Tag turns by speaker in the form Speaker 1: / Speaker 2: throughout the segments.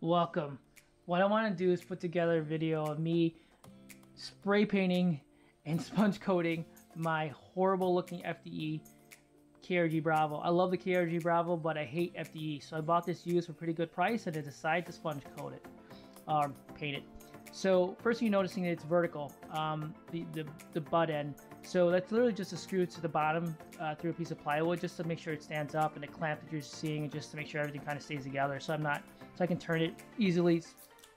Speaker 1: welcome. What I want to do is put together a video of me spray painting and sponge coating my horrible looking FDE KRG Bravo. I love the KRG Bravo, but I hate FDE. So I bought this used for a pretty good price and I decided to sponge coat it, or um, paint it. So first you're noticing that it's vertical, um, the, the, the butt end. So that's literally just a screw to the bottom uh, through a piece of plywood just to make sure it stands up and the clamp that you're seeing just to make sure everything kind of stays together. So I'm not, so I can turn it easily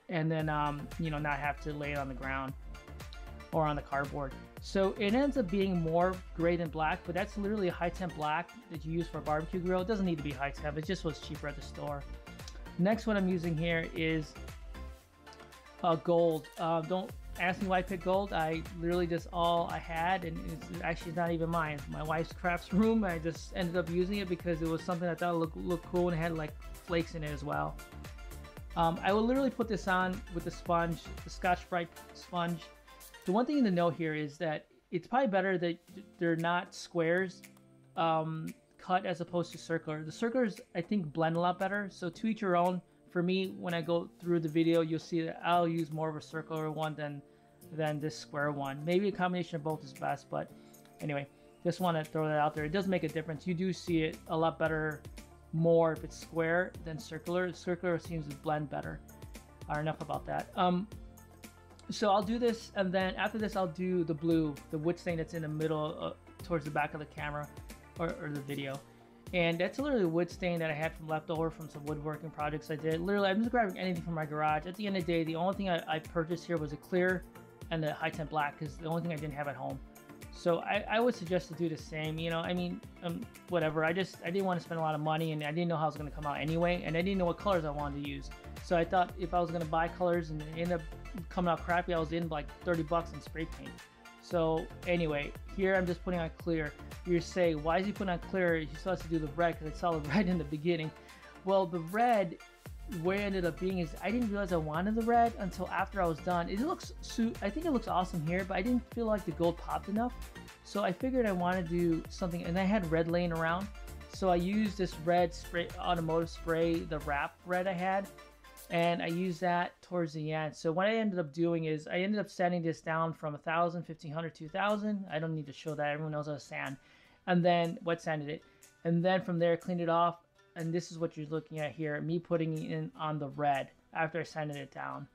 Speaker 1: and then, um, you know, not have to lay it on the ground or on the cardboard. So it ends up being more gray than black, but that's literally a high temp black that you use for a barbecue grill. It doesn't need to be high temp, it just was cheaper at the store. Next one I'm using here is uh, gold. Uh, don't ask me why I picked gold. I literally just all I had, and it's actually not even mine. It's My wife's crafts room. I just ended up using it because it was something I thought looked looked cool and had like flakes in it as well. Um, I will literally put this on with the sponge, the Scotch-Brite sponge. The one thing to know here is that it's probably better that they're not squares um, cut as opposed to circular. The circulars I think blend a lot better. So to each your own for me, when I go through the video, you'll see that I'll use more of a circular one than than this square one. Maybe a combination of both is best, but anyway, just want to throw that out there. It does make a difference. You do see it a lot better more if it's square than circular. Circular seems to blend better. Right, enough about that. Um, so I'll do this, and then after this, I'll do the blue, the wood stain that's in the middle uh, towards the back of the camera or, or the video. And that's literally a wood stain that I had from leftover from some woodworking projects I did. Literally, I'm just grabbing anything from my garage. At the end of the day, the only thing I, I purchased here was a clear and the high temp black because the only thing I didn't have at home. So I, I, would suggest to do the same. You know, I mean, um, whatever. I just I didn't want to spend a lot of money, and I didn't know how it was going to come out anyway, and I didn't know what colors I wanted to use. So I thought if I was going to buy colors and end up coming out crappy, I was in like 30 bucks in spray paint. So anyway, here I'm just putting on clear. You say, why is he putting on clear? He still has to do the red because I saw the red in the beginning. Well, the red, where it ended up being is I didn't realize I wanted the red until after I was done. It looks, I think it looks awesome here, but I didn't feel like the gold popped enough. So I figured I wanted to do something, and I had red laying around. So I used this red spray, automotive spray, the wrap red I had, and I use that towards the end. So what I ended up doing is I ended up sanding this down from 1,000, 1,500, 2,000. I don't need to show that. Everyone knows how to sand. And then wet sanded it. And then from there, cleaned it off. And this is what you're looking at here. Me putting it in on the red after I sanded it down.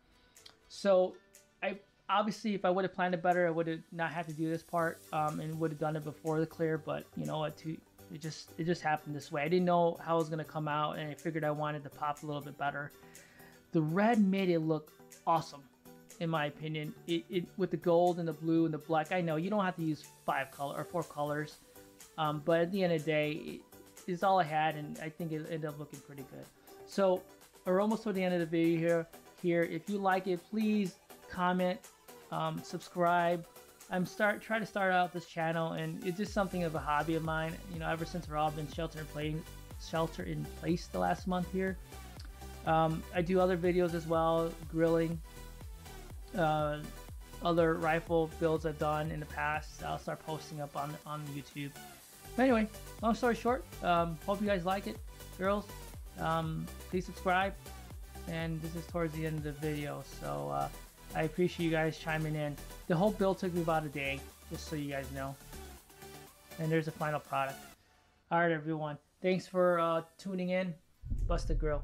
Speaker 1: So I obviously, if I would have planned it better, I would have not had to do this part um, and would have done it before the clear. But you know what? To it just it just happened this way. I didn't know how it was gonna come out, and I figured I wanted to pop a little bit better. The red made it look awesome, in my opinion. It, it with the gold and the blue and the black. I know you don't have to use five color or four colors, um, but at the end of the day, it, it's all I had, and I think it ended up looking pretty good. So we're almost to the end of the video here. Here, if you like it, please comment, um, subscribe. I'm start trying to start out this channel, and it's just something of a hobby of mine. You know, ever since we're all been shelter in place, shelter in place the last month here. Um, I do other videos as well, grilling, uh, other rifle builds I've done in the past. I'll start posting up on on YouTube. But anyway, long story short, um, hope you guys like it, girls. Um, please subscribe, and this is towards the end of the video. So uh, I appreciate you guys chiming in. The whole build took me about a day, just so you guys know. And there's the final product. All right, everyone. Thanks for uh, tuning in. Busta-Grill.